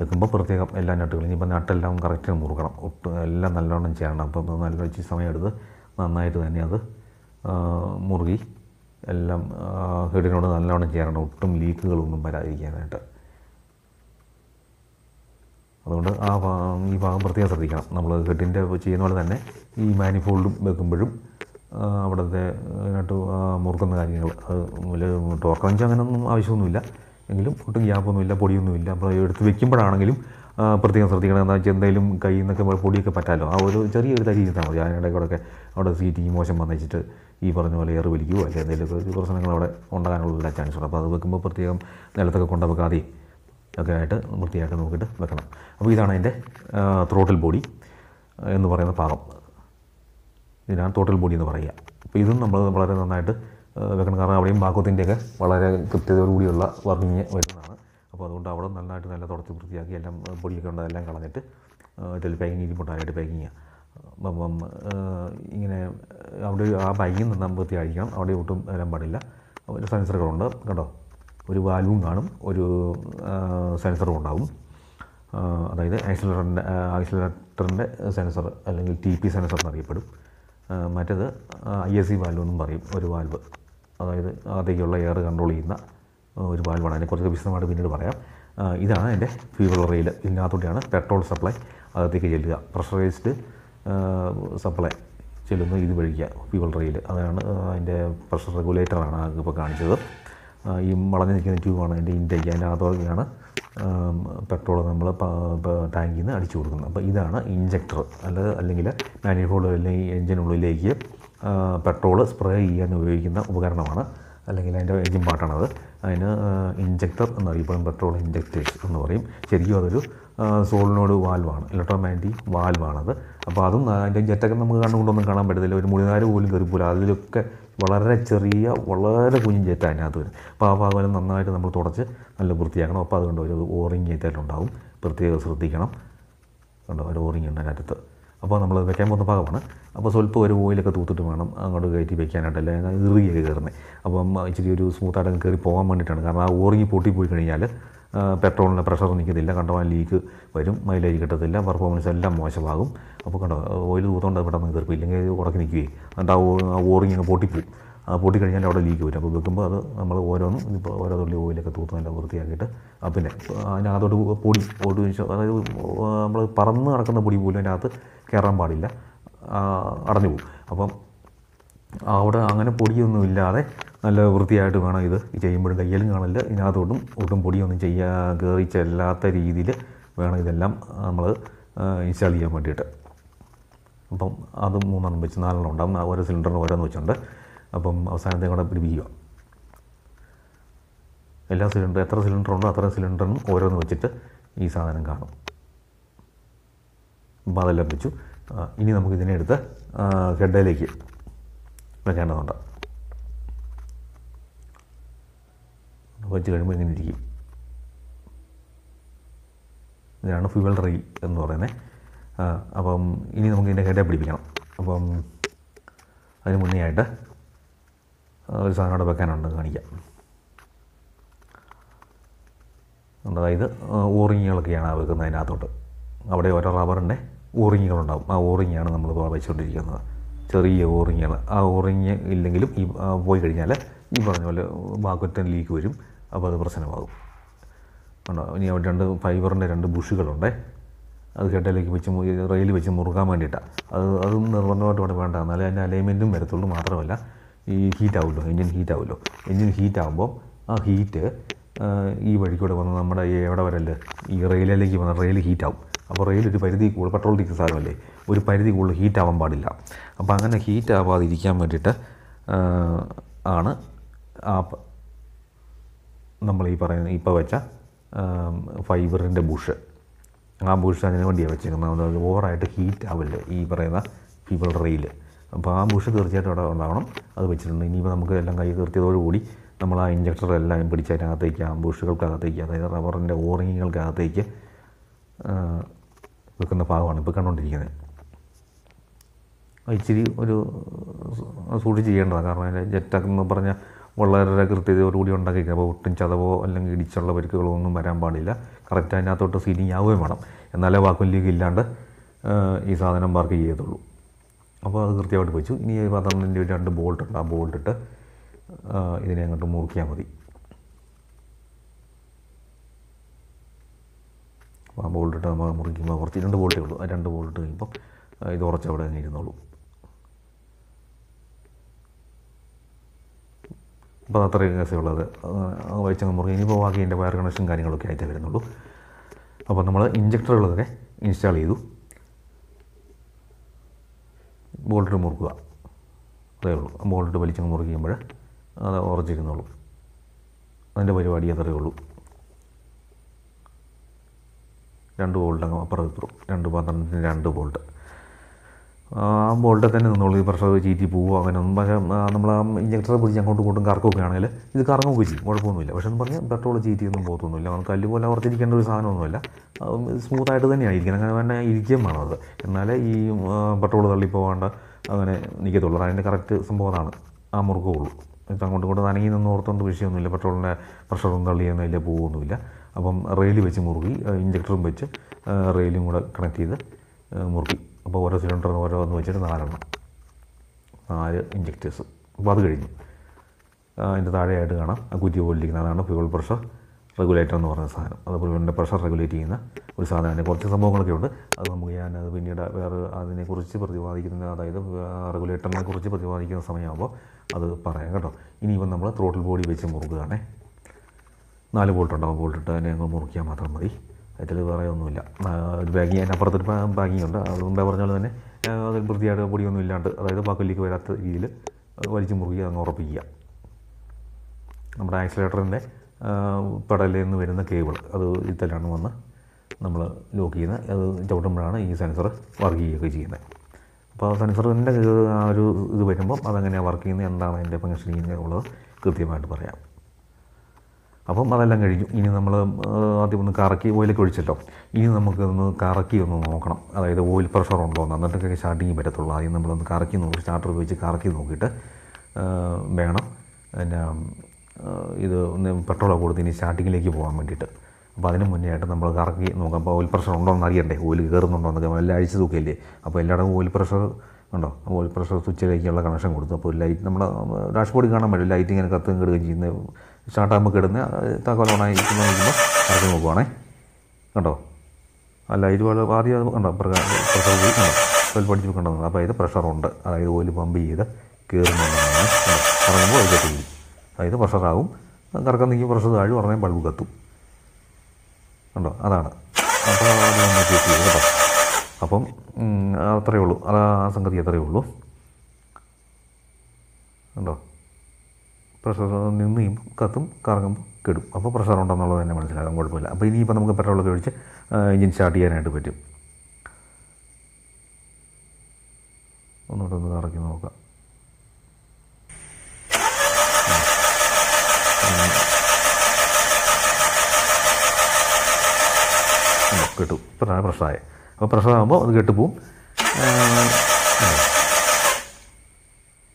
വെക്കുമ്പോൾ പ്രത്യേകം എല്ലാ നട്ടുകളും ഇനിയിപ്പോൾ നട്ടെല്ലാം കറക്റ്റ് മുറുക്കണം ഒട്ടും എല്ലാം നല്ലോണം ചെയ്യണം. അപ്പം നല്ല വെച്ച് സമയമെടുത്ത് നന്നായിട്ട് തന്നെ അത് മുറുകി എല്ലാം ഹെഡിനോട് നല്ലോണം ചെയ്യണം ഒട്ടും ലീക്കുകളൊന്നും വരാതിരിക്കാനായിട്ട്. അതുകൊണ്ട് ആ ഈ ഭാഗം പ്രത്യേകം ശ്രദ്ധിക്കണം. നമ്മൾ ഹെഡിന്റെ ചെയ്യുന്ന പോലെ തന്നെ ഈ മാനിഫോൾഡും വെക്കുമ്പോഴും അവിടുത്തെ അതിനായിട്ട് മുറുക്കുന്ന കാര്യങ്ങൾ. അത് ടോർക്ക് ടോർക്കഞ്ച് അങ്ങനെയൊന്നും ആവശ്യമൊന്നുമില്ല. എങ്കിലും ഒട്ടും ഗ്യാപ്പൊന്നുമില്ല പൊടിയൊന്നുമില്ല. അപ്പോൾ എടുത്ത് വെക്കുമ്പോഴാണെങ്കിലും പ്രത്യേകം ശ്രദ്ധിക്കണം. എന്താ വെച്ചാൽ എന്തെങ്കിലും കയ്യിൽ നിന്നൊക്കെ പൊടിയൊക്കെ പറ്റാലോ. ആ ഒരു ചെറിയൊരു തരി ചെയ്താൽ മതി. അതിനിടെ അവിടെ സീറ്റിങ് മോശം വന്നിച്ചിട്ട് ഈ പറഞ്ഞ പോലെ ഏറ് വലിക്കുകയോ അല്ലെങ്കിൽ എന്തെങ്കിലുമൊക്കെ ഒരു പ്രശ്നങ്ങൾ അവിടെ ഉണ്ടാകാനുള്ള ചാൻസ് ഉണ്ട്. അപ്പോൾ അത് വെക്കുമ്പോൾ പ്രത്യേകം നിലത്തൊക്കെ കൊണ്ടു വെക്കാതെയും ഒക്കെ ആയിട്ട് വൃത്തിയായിട്ട് നോക്കിയിട്ട് വെക്കണം. അപ്പോൾ ഇതാണ് അതിന്റെ ത്രോട്ടിൽ ബോഡി എന്ന് പറയുന്ന ഭാഗം. ഇതിനാണ് ടോട്ടൽ ബോഡി എന്ന് പറയുക. അപ്പോൾ ഇതും നമ്മൾ വളരെ നന്നായിട്ട് വെക്കണം. കാരണം അവിടെയും ബാക്കോത്തിന്റെയൊക്കെ വളരെ കൃത്യതയോടുകൂടിയുള്ള വർക്കിങ് വരുന്നതാണ്. അപ്പോൾ അതുകൊണ്ട് അവിടെ നന്നായിട്ട് നല്ല തുടച്ച് വൃത്തിയാക്കി എല്ലാം പൊടിയൊക്കെ ഉണ്ട് എല്ലാം കളഞ്ഞിട്ട് ഇതിൽ പാക്കിങ് ഇരിപ്പുണ്ടായിട്ട് പാക്കിങ് അപ്പം ഇങ്ങനെ അവിടെ ആ പാക്കിങ് വൃത്തി അഴിക്കണം അവിടെ ഒട്ടും വരാൻ പാടില്ല. ഒരു സെൻസറുകളുണ്ട് കേട്ടോ ഒരു വാൽവും കാണും ഒരു സെൻസറും ഉണ്ടാവും. അതായത് ആക്സിലററിന്റെ ആക്സിലറേറ്ററിന്റെ സെൻസർ അല്ലെങ്കിൽ ടി പി സെൻസർ എന്നറിയപ്പെടും. മറ്റേത് ഐ എസ് സി വാൽവ് എന്നും പറയും ഒരു വാൽവ് അതായത് അകത്തേക്കുള്ള എയർ കൺട്രോൾ ചെയ്യുന്ന ഒരു വാൽവാണ് അതിനെ കുറച്ച് വിശദമായിട്ട് പിന്നീട് പറയാം. ഇതാണ് എന്റെ ഫ്യൂവൽ റെയിൽ ഇതിനകത്തോടെയാണ് പെട്രോൾ സപ്ലൈ അകത്തേക്ക് ചെല്ലുക. പ്രഷറൈസ്ഡ് സപ്ലൈ ചെല്ലുന്നത് ഇത് വഴിക്കുക ഫ്യൂവൽ റെയിൽ അതാണ് അതിന്റെ പ്രഷർ റെഗുലേറ്ററാണ് ഇപ്പോൾ കാണിച്ചത്. ഈ വളഞ്ഞു നിൽക്കുന്ന ട്യൂബാണ് അതിന്റെ ഇൻടേക്ക് അതിന്റെ അകത്തോടെയാണ് പെട്രോൾ നമ്മൾ ടാങ്കിൽ നിന്ന് അടിച്ചു കൊടുക്കുന്നത്. അപ്പോൾ ഇതാണ് ഇഞ്ചക്ടർ അല്ല അല്ലെങ്കിൽ മാനിഫോൾഡ് അല്ലെങ്കിൽ എഞ്ചിനുള്ളിലേക്ക് പെട്രോൾ സ്പ്രേ ചെയ്യാൻ ഉപയോഗിക്കുന്ന ഉപകരണമാണ്. അല്ലെങ്കിൽ അതിന്റെ എഞ്ചിൻ പാട്ടാണത് അതിന് ഇഞ്ചക്ടർ എന്നറിയപ്പെടും. പെട്രോൾ ഇഞ്ചക്ടേഴ്സ് എന്ന് പറയും. ശരിക്കും അതൊരു സോളിനോട് വാൽവാണ്. ഇലക്ട്രോമാഗ്നറ്റിക് വാൽവാണത്. അപ്പോൾ അതും അതിന്റെ ജെറ്റൊക്കെ നമുക്ക് കണ്ടുകൊണ്ടൊന്നും കാണാൻ പറ്റത്തില്ല. ഒരു മുഴുനാര് പോലും കയറിപ്പോല അതിലൊക്കെ വളരെ ചെറിയ വളരെ കുഞ്ഞു ജെറ്റ് അതിനകത്ത് വരും. അപ്പോൾ ആ ഭാഗം നന്നായിട്ട് നമ്മൾ തുടച്ച് നല്ല വൃത്തിയാക്കണം. അപ്പോൾ അതുകൊണ്ട് ഒരു ഓറിങ് ഏറ്റായിട്ടുണ്ടാവും പ്രത്യേകം ശ്രദ്ധിക്കണം. കണ്ടോ? ഒരു ഓറിങ് ഉണ്ട് അതിനകത്ത്. അപ്പോൾ നമ്മൾ വെക്കാൻ പോകുന്ന ഭാഗമാണ്. അപ്പോൾ സ്വല്പം ഒരു ഓയിലൊക്കെ തൂത്തിട്ട് വേണം അങ്ങോട്ട് കയറ്റി വെക്കാനായിട്ട്. അല്ലെങ്കിൽ ഇറുകിയൊക്കെ കയറുന്നത്. അപ്പം ഇച്ചിരി ഒരു സ്മൂത്തായിട്ട് കയറി പോകാൻ വേണ്ടിയിട്ടാണ്. കാരണം ആ ഓറിങ് പൊട്ടിപ്പോയി കഴിഞ്ഞാൽ പെട്രോളിന്റെ പ്രഷർ നിൽക്കത്തില്ല കണ്ടവാൻ ലീക്ക് വരും മൈലേജ് കിട്ടത്തില്ല പെർഫോമൻസ് എല്ലാം മോശമാകും. അപ്പോൾ കണ്ടോ ഓയിൽ തൂത്തോണ്ട് അത് പെട്ടെന്ന് കയറിപ്പോയി ഇല്ലെങ്കിൽ ഉറക്കി നിൽക്കുകയും എന്നിട്ട് ആ ഓറിങ് അങ്ങ് പൊട്ടിപ്പോവും. ആ പൊട്ടിക്കഴിഞ്ഞാൽ അവിടെ ലീക്ക് വരും. അപ്പോൾ വെക്കുമ്പോൾ അത് നമ്മൾ ഓരോന്നും ഇപ്പോൾ ഓരോ തുള്ളി ഓയിലൊക്കെ തൂത്ത് നല്ല വൃത്തിയാക്കിയിട്ട് ആ പിന്നെ അതിനകത്തോട്ട് പൊടി പൊടി അതായത് നമ്മൾ പറന്ന് നടക്കുന്ന പൊടി പോലും അതിനകത്ത് കയറാൻ പാടില്ല. അടഞ്ഞു പോകും. അപ്പം അവിടെ അങ്ങനെ പൊടിയൊന്നും ഇല്ലാതെ നല്ല വൃത്തിയായിട്ട് വേണം ഇത് ചെയ്യുമ്പോഴും കയ്യിലും കാണില്ല ഇതിനകത്തോട്ടും ഒട്ടും പൊടിയൊന്നും ചെയ്യാ കയറി ചെല്ലാത്ത രീതിയിൽ വേണം ഇതെല്ലാം നമ്മൾ ഇൻസ്റ്റാൾ ചെയ്യാൻ വേണ്ടിയിട്ട്. അപ്പം അത് മൂന്നെണ്ണം വെച്ച് നാലെണ്ണം ഉണ്ടാകും ഓരോ സിലിണ്ടറിന് ഓരോന്ന് വെച്ചിട്ടുണ്ട്. അപ്പം അവസാനത്തെ കൂടെ പിടിപ്പിക്കുക. എല്ലാ സിലിണ്ടർ എത്ര സിലിണ്ടർ ഉണ്ടോ അത്ര സിലിണ്ടറിനും ഓരോന്ന് വെച്ചിട്ട് ഈ സാധനം കാണും. അപ്പം അതെല്ലാം വെച്ചു. ഇനി നമുക്കിതിനെ എടുത്ത് ഹെഡയിലേക്ക് വെക്കേണ്ടതുണ്ട്. വെച്ച് കഴിയുമ്പോൾ ഇങ്ങനെ ഇരിക്കും. ഇതാണ് ഫ്യൂവൽ റെയിൽ എന്ന് പറയുന്നത്. അപ്പം ഇനി നമുക്ക് ഇതിന്റെ ഹെഡേ പിടിപ്പിക്കണം. അപ്പം അതിന് മുന്നേ ആയിട്ട് ഒരു സാധനം അവിടെ വെക്കാനുണ്ട് കാണിക്കാം. അതായത് ഓറിങ്ങുകളൊക്കെയാണ് വെക്കുന്നത് അതിനകത്തോട്ട്. അവിടെ ഓരോ റബ്ബറിന്റെ ഓറിങ്ങുകളുണ്ടാവും. ആ ഓറിങ്ങാണ് നമ്മൾ വെച്ചുകൊണ്ടിരിക്കുന്നത്. ചെറിയ ഓറിങ്ങുകൾ. ആ ഓറിങ് ഇല്ലെങ്കിലും ഈ പോയി കഴിഞ്ഞാൽ ഈ പറഞ്ഞ പോലെ ബാക്കുറ്റൻ ലീക്ക് വരും. അപ്പോൾ അത് പ്രശ്നമാകും. ഉണ്ടോ? ഇനി അവിടെ രണ്ട് ഫൈബറിന്റെ രണ്ട് ബുഷുകളുണ്ടേ. അത് കെട്ടയിലേക്ക് വെച്ച് റെയിൽ വെച്ച് മുറുകാൻ വേണ്ടിയിട്ടാണ് അത് അതും നിർബന്ധമായിട്ട് ഇവിടെ വേണ്ട. എന്നാലേ അതിന്റെ അലൈൻമെന്റും വരത്തുള്ളൂ. മാത്രമല്ല ഈ ഹീറ്റ് ആവുമല്ലോ എൻജിൻ ഹീറ്റ് ആവുമല്ലോ എൻജിൻ ഹീറ്റ് ആകുമ്പോൾ ആ ഹീറ്റ് ഈ വഴിക്കൂടെ വന്ന് നമ്മുടെ എവിടെ വരൽ ഈ റെയിലിലേക്ക് വന്ന റെയിൽ ഹീറ്റ് ആവും അപ്പോൾ റെയിൽ ഒരു പരിധി കൂടുതൽ പെട്രോൾ ടിക്കുന്ന സാധനമല്ലേ? ഒരു പരിധി കൂടുതൽ ഹീറ്റ് ആവാൻ പാടില്ല. അപ്പോൾ അങ്ങനെ ഹീറ്റ് ആവാതിരിക്കാൻ വേണ്ടിയിട്ട് ആണ് ആ നമ്മൾ ഈ പറയുന്ന ഇപ്പോൾ വെച്ച ഫൈബറിന്റെ ബുഷ്. ആ ബുഷ് അതിന് വേണ്ടിയാണ് വെച്ചേക്കുന്നത് അത് ഓവറായിട്ട് ഹീറ്റ് ആവില്ല ഈ പറയുന്ന ഫീബർ റെയിൽ അപ്പോൾ ആ ബുഷ് തീർച്ചയായിട്ടും അവിടെ ഉണ്ടാവണം. അത് വെച്ചിട്ടുണ്ട്. ഇനിയിപ്പോൾ നമുക്ക് എല്ലാം കൈ തീർത്തിയതോടുകൂടി നമ്മൾ ആ ഇഞ്ചക്ടറെല്ലാം പിടിച്ച് അതിനകത്തേക്ക് ആ ബുഷുകൾക്കകത്തേക്ക് അതായത് റബ്ബറിന്റെ ഓറിങ്ങുകൾക്കകത്തേക്ക് വെക്കുന്ന ഭാഗമാണ് ഇപ്പോൾ കണ്ടുകൊണ്ടിരിക്കുന്നത് ഇച്ചിരി ഒരു സൂക്ഷിച്ച് ചെയ്യേണ്ടതാണ്. കാരണം അതിന്റെ ജെറ്റെന്ന് പറഞ്ഞാൽ വളരെ കൃത്യതയോടുകൂടി ഉണ്ടാക്കിയിരിക്കുക അപ്പോൾ ഒട്ടും ചതവോ അല്ലെങ്കിൽ ഇടിച്ചുള്ള പരിക്കുകളോ ഒന്നും വരാൻ പാടില്ല. കറക്റ്റ് അതിനകത്തോട്ട് സീലിംഗ് ആവുകയും വേണം. എന്നാലേ വാക്കും ലീക്ക് ഇല്ലാണ്ട് ഈ സാധനം വർക്ക് ചെയ്യത്തുള്ളൂ. അപ്പോൾ അത് കൃത്യമായിട്ട് വെച്ചു. ഇനി പന്ത്രണ്ടിന്റെ ഒരു രണ്ട് ബോൾട്ട് ഉണ്ട്. ആ ബോൾട്ട് ഇട്ട് ഇതിനെ അങ്ങോട്ട് മുറിക്കിയാൽ മതി. ആ ബോൾട്ട് ഇട്ട് നമ്മൾ മുറിക്കുമ്പോൾ കുറച്ച് രണ്ട് ബോൾട്ടേ ഉള്ളൂ. ആ രണ്ട് ബോൾട്ട് കഴിയുമ്പോൾ ഇത് ഉറച്ചവിടെ അങ്ങ് ഇരുന്നോളൂ. അപ്പോൾ അത്രയും കേസേ ഉള്ളത് വെച്ചങ്ങ് മുറുകി. ഇനിയിപ്പോൾ ബാക്കി എന്റെ വയർ കണക്ഷൻ കാര്യങ്ങളൊക്കെ ആയിട്ട് വരുന്നുള്ളൂ. അപ്പോൾ നമ്മൾ ഇഞ്ചക്ടറുകളൊക്കെ ഇൻസ്റ്റാൾ ചെയ്തു. ബോൾട്ട് മുറുക്കുക. അതേ ഉള്ളൂ. ബോൾട്ട് വലിച്ചങ്ങ് മുറുകിയുമ്പോൾ അത് ഉറച്ചിരുന്നുള്ളൂ അതിന്റെ പരിപാടി അത്രയേ ഉള്ളൂ. രണ്ട് ബോൾട്ട് അങ്ങ് അപ്പുറം ഇപ്പുറം രണ്ട് പന്ത്രണ്ടിന് രണ്ട് ബോൾട്ട് ആ ബോൾട്ടിൽ തന്നെ നിന്നോളൂ. ഈ പ്രഷർ ചീറ്റി പോവുക അങ്ങനെ ഒന്നും. പക്ഷേ നമ്മൾ ആ ഇഞ്ചക്ടറെ പിടിച്ച് അങ്ങോട്ടും ഇങ്ങോട്ടും കറക്കൊക്കെ ആണെങ്കിൽ ഇത് കറങ്ങുകയൊക്കെ ചെയ്യും. കുഴപ്പമൊന്നുമില്ല. പക്ഷെ എന്ന് പറഞ്ഞാൽ പെട്രോൾ ചീറ്റിയൊന്നും പോകത്തൊന്നുമില്ല. നമുക്ക് കല്ല് പോലെ ഉറച്ചിരിക്കേണ്ട ഒരു സാധനമൊന്നുമില്ല. സ്മൂത്തായിട്ട് തന്നെയാണ് ഇരിക്കുന്നത്. അങ്ങനെ തന്നെ ഇരിക്കുകയും വേണം അത്. എന്നാലേ ഈ പെട്രോൾ തള്ളിപ്പോകാണ്ട് അങ്ങനെ നിൽക്കത്തുള്ളൂ അതിന്റെ കറക്റ്റ് സംഭവം അതാണ്. ആ മുറുക്കുള്ളൂ അങ്ങോട്ടും ഇങ്ങോട്ടും നനങ്ങി നിന്ന് ഓർത്തുകൊണ്ട് വിഷയമൊന്നുമില്ല. പെട്രോളിന്റെ പ്രഷറും തള്ളിയൊന്നുമില്ല പോവൊന്നുമില്ല. അപ്പം റെയിൽ വെച്ച് മുറുകി ഇഞ്ചക്ടറും വെച്ച് റെയിലും കൂടെ കണക്ട് ചെയ്ത് മുറുകി അപ്പോൾ ഓരോ സിലിണ്ടറിന് ഓരോന്ന് വെച്ചിട്ട് നാലെണ്ണം നാല് ഇഞ്ചക്ടേഴ്സ് അപ്പോൾ അത് കഴിഞ്ഞു. അതിന്റെ താഴെയായിട്ട് കാണാം. ആ കുറ്റി പോലിരിക്കുന്ന അതാണ് ഫ്യൂൾ പ്രഷർ റെഗുലേറ്റർ എന്ന് പറയുന്ന സാധനം. അത് ഫ്യൂളിന്റെ പ്രഷർ റെഗുലേറ്റ് ചെയ്യുന്ന ഒരു സാധനമാണ്. കുറച്ച് സംഭവങ്ങളൊക്കെ ഉണ്ട്. അത് നമുക്ക് ഞാൻ അത് പിന്നീട് വേറെ അതിനെക്കുറിച്ച് പ്രതിപാദിക്കുന്ന അതായത് റെഗുലേറ്ററിനെ കുറിച്ച് പ്രതിപാദിക്കുന്ന സമയമാകുമ്പോൾ അത് പറയാം കേട്ടോ. ഇനിയിപ്പം നമ്മൾ ത്രോട്ടിൽ ബോഡി വെച്ച് മുറുക്കുകയാണേ. നാല് ബോൾട്ട് ഉണ്ടാവും ബോൾട്ട് ഇട്ട് അതിനെ അങ്ങ് മുറുക്കിയാൽ മാത്രം മതി. അതിൽ വേറെ ഒന്നുമില്ല. ഒരു ബാഗിങ് അതിന് അപ്പുറത്തൊരു ബാഗിങ് ഉണ്ട് അത് മുമ്പേ പറഞ്ഞ പോലെ തന്നെ അത് വൃത്തിയായിട്ട് പൊടിയൊന്നും ഇല്ലാണ്ട് അതായത് ബാക്കിലേക്ക് വരാത്ത രീതിയിൽ വലിച്ചു മുറുകി അങ്ങ് ഉറപ്പിക്കുക. നമ്മുടെ ആക്സിലേറ്ററിന്റെ പെടലിൽ നിന്ന് വരുന്ന കേബിൾ അത് ഇതിലാണ് വന്ന് നമ്മൾ ലോക്ക് ചെയ്യുന്നത്. അത് ചവിട്ടുമ്പോഴാണ് ഈ സെൻസർ വർക്ക് ചെയ്യുകയൊക്കെ ചെയ്യുന്നത്. അപ്പോൾ ആ സെൻസറിന്റെ ആ ഒരു ഇത് വരുമ്പം അതെങ്ങനെയാണ് വർക്ക് ചെയ്യുന്നത്. എന്താണ് അതിന്റെ ഫങ്ഷനിങ് ഉള്ളത് കൃത്യമായിട്ട് പറയാം. അപ്പം അതെല്ലാം കഴിഞ്ഞു. ഇനി നമ്മൾ ആദ്യം ഒന്ന് കറക്കി ഓയിലൊക്കെ ഒഴിച്ചല്ലോ ഇനി നമുക്ക് ഒന്ന് കറക്കി ഒന്ന് നോക്കണം. അതായത് ഓയിൽ പ്രഷർ ഉണ്ടോ എന്ന്. എന്നിട്ടൊക്കെ സ്റ്റാർട്ടിങ് പറ്റത്തുള്ളൂ. ആദ്യം നമ്മളൊന്ന് കറക്കി നോക്കി സ്റ്റാർട്ടർ ഉപയോഗിച്ച് കറക്കി നോക്കിയിട്ട് വേണം. പിന്നെ ഇത് ഒന്ന് പെട്രോളൊക്കെ കൊടുത്ത് ഇനി സ്റ്റാർട്ടിങ്ങിലേക്ക് പോകാൻ വേണ്ടിയിട്ട്. അപ്പോൾ അതിന് മുന്നേ ആയിട്ട് നമ്മൾ കറക്കി നോക്കാം. അപ്പോൾ ഓയിൽ പ്രഷർ ഉണ്ടോ എന്ന് അറിയണ്ടേ? ഓയിൽ കയറുന്നുണ്ടോ എന്നൊക്കെ. എല്ലാം അഴിച്ച് നോക്കിയല്ലേ അപ്പോൾ എല്ലായിടത്തും ഓയിൽ പ്രഷർ ഉണ്ടോ? ഓയിൽ പ്രഷർ സ്വിച്ചിലേക്കുള്ള കണക്ഷൻ കൊടുത്തു. അപ്പോൾ ലൈറ്റ് നമ്മുടെ ഡാഷ്ബോർഡിൽ കാണാൻ പറ്റും. ലൈറ്റ് ഇങ്ങനെ കത്തുകയും കെടുകയും ചെയ്യുന്ന സ്റ്റാർട്ടാകുമ്പോൾ താക്കോൽ ഓണായി ഇരിക്കുമ്പോൾ നിൽക്കുമ്പോൾ കറക്കി നോക്കുവാണേ. കണ്ടോ? അല്ല ഇതുപോലെ പോലെ ആദ്യം കണ്ടോ? പ്രഷർ പോയി. കണ്ടോ? ഓയിൽ പഠിച്ച് കണ്ടോ അപ്പോൾ ഇത് പ്രഷറുണ്ട് അതായത് ഓയിൽ പമ്പ് ചെയ്ത് കയറുന്നുണ്ടെന്നാണ് കറങ്ങുമ്പോൾ അത് കത്തി അതായത് പ്രഷറാകും കറക്കം നീക്കി പ്രഷർ താഴും. ഉടനെ ബൾബ് കത്തും. കണ്ടോ? അതാണ്. അപ്പോൾ ചെക്ക് ചെയ്തു കേട്ടോ. അപ്പം അത്രയേ ഉള്ളൂ. അത് ആ സംഗതി അത്രയേ ഉള്ളൂ. കണ്ടോ? പ്രഷർ നിന്ന് കത്തും കറങ്ങുമ്പോൾ കെടും. അപ്പോൾ പ്രഷർ ഉണ്ടെന്നുള്ളത് തന്നെ മനസ്സിലാകാം കുഴപ്പമില്ല. അപ്പോൾ ഇനിയിപ്പോൾ നമുക്ക് പെട്രോളൊക്കെ ഒഴിച്ച് എഞ്ചിൻ സ്റ്റാർട്ട് ചെയ്യാനായിട്ട് പറ്റും. ഒന്നുകൂടെ ഒന്ന് കറക്കി നോക്കാം. കിട്ടും. കെട്ടു ഇപ്പോഴാണ് പ്രഷറായ. അപ്പോൾ പ്രഷറാകുമ്പോൾ അത് കെട്ടുപോവും.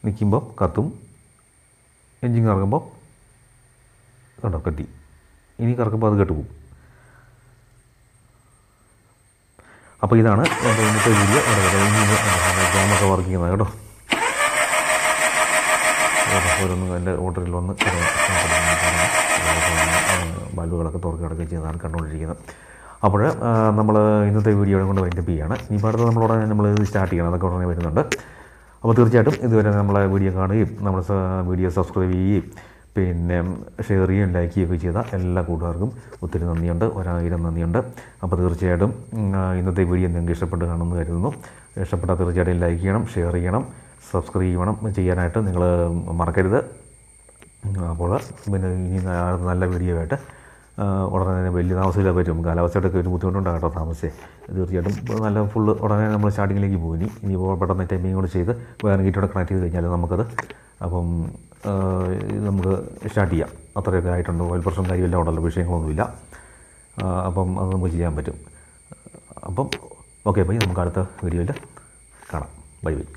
നിൽക്കുമ്പോൾ കത്തും. എഞ്ചിൻ കറങ്ങുമ്പോൾ കണ്ടോ കെട്ടി ഇനി കറക്കുമ്പോൾ അത് കെട്ടുപോകും. അപ്പോൾ ഇതാണ് എന്റെ ഇന്നത്തെ വീഡിയോ ജാമൊക്കെ വർക്ക് ചെയ്യുന്നത് കേട്ടോ. ഓരോന്നും എന്റെ ഓട്ടറിൽ വന്ന് ബൾബുകളൊക്കെ തുറക്കി കിടക്കുകയും ചെയ്താണ് കണ്ടുകൊണ്ടിരിക്കുന്നത്. അപ്പോൾ നമ്മൾ ഇന്നത്തെ വീഡിയോ കൊണ്ട് വൈൻഡപ്പ് ചെയ്യുകയാണ് ഇനി അടുത്ത് നമ്മളോടെ നമ്മൾ സ്റ്റാർട്ട് ചെയ്യണം. അതൊക്കെ ഉടനെ വരുന്നുണ്ട്. അപ്പോൾ തീർച്ചയായിട്ടും ഇതുവരെ നമ്മളെ വീഡിയോ കാണുകയും നമ്മുടെ വീഡിയോ സബ്സ്ക്രൈബ് ചെയ്യുകയും പിന്നെ ഷെയർ ചെയ്യുകയും ലൈക്ക് ചെയ്യുകയൊക്കെ ചെയ്ത എല്ലാ കൂട്ടുകാർക്കും ഒത്തിരി നന്ദിയുണ്ട്. ഒരായിരം നന്ദിയുണ്ട്. അപ്പോൾ തീർച്ചയായിട്ടും ഇന്നത്തെ വീഡിയോ നിങ്ങൾക്ക് ഇഷ്ടപ്പെട്ട് കാണുമെന്ന് കരുതുന്നു. ഇഷ്ടപ്പെട്ടാൽ തീർച്ചയായിട്ടും ലൈക്ക് ചെയ്യണം ഷെയർ ചെയ്യണം സബ്സ്ക്രൈബ് ചെയ്യണം. ചെയ്യാനായിട്ട് നിങ്ങൾ മറക്കരുത്. അപ്പോൾ പിന്നെ ഇനി നല്ല വീഡിയോ ആയിട്ട് ഉടനെ തന്നെ വലിയ താമസമില്ല പറ്റും കാലാവസ്ഥയുടെ ഒക്കെ ഒരു ബുദ്ധിമുട്ടുണ്ടാകും കേട്ടോ താമസിച്ചേ. തീർച്ചയായിട്ടും നല്ല ഫുള്ള് ഉടനെ നമ്മൾ സ്റ്റാർട്ടിങ്ങിലേക്ക് പോയി. ഇനി ഇനിയിപ്പോൾ പെട്ടെന്ന് ടൈമിങ് കൂടെ ചെയ്ത് വേറെ ഗീറ്റോടെ കണക്ട് ചെയ്ത് കഴിഞ്ഞാൽ നമുക്കത് അപ്പം നമുക്ക് സ്റ്റാർട്ട് ചെയ്യാം. അത്രയൊക്കെ ആയിട്ടുണ്ട്. ഓയിൽ പ്രശ്നം കാര്യമെല്ലാം ഉണ്ടല്ലോ. വിഷയങ്ങളൊന്നുമില്ല. അപ്പം അത് നമുക്ക് ചെയ്യാൻ പറ്റും. അപ്പം ഓക്കെ ബൈ നമുക്ക് അടുത്ത വീഡിയോയിൽ കാണാം. Bye bye